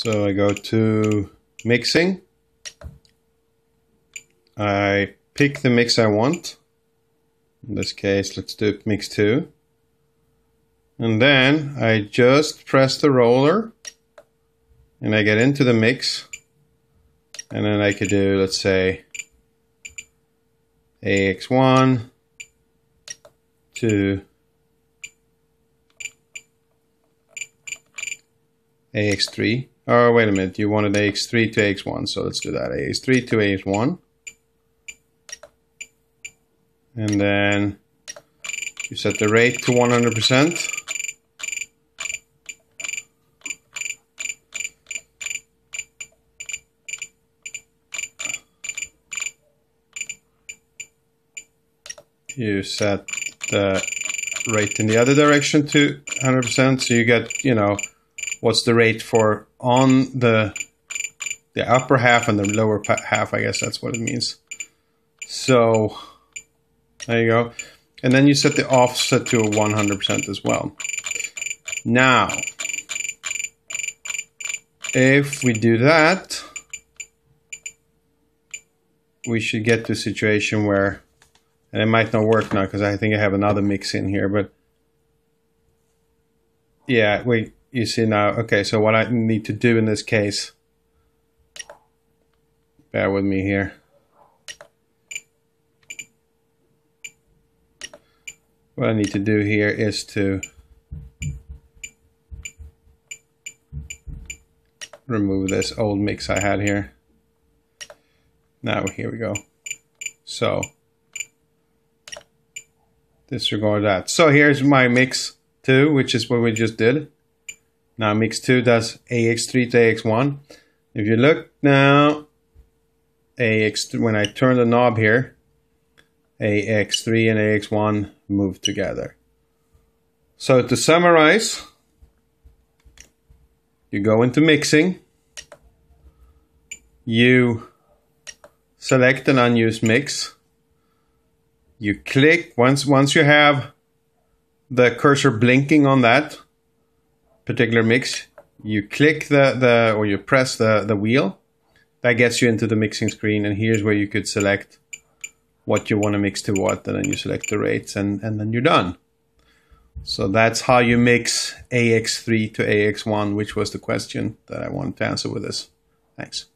So I go to mixing. I pick the mix I want. In this case, let's do mix 2. And then I just press the roller and I get into the mix. And then I could do, let's say, AUX1 2, AUX3. Oh, wait a minute. You wanted AUX3 to AUX1, so let's do that. AUX3 to AUX1. And then you set the rate to 100%. You set the rate in the other direction to 100%, so you get, you know, what's the rate for on the the upper half and the lower half I guess that's what it means. So there you go. And then you set the offset to a 100% as well. Now if we do that we should get to a situation where and it might not work now because I think I have another mix in here but yeah we you see now, okay, so what I need to do in this case, bear with me here. What I need to do here is to remove this old mix I had here. Now here we go. So disregard that. So here's my mix 2, which is what we just did. Now mix 2 does AUX3 to AUX1. If you look now, AUX when I turn the knob here, AUX3 and AUX1 move together. So to summarize, you go into mixing, you select an unused mix, you click once once you have the cursor blinking on that, particular mix, you click the, the or you press the, the wheel. That gets you into the mixing screen and here's where you could select what you want to mix to what and then you select the rates and, and then you're done. So that's how you mix AUX3 to AUX1, which was the question that I wanted to answer with this. Thanks.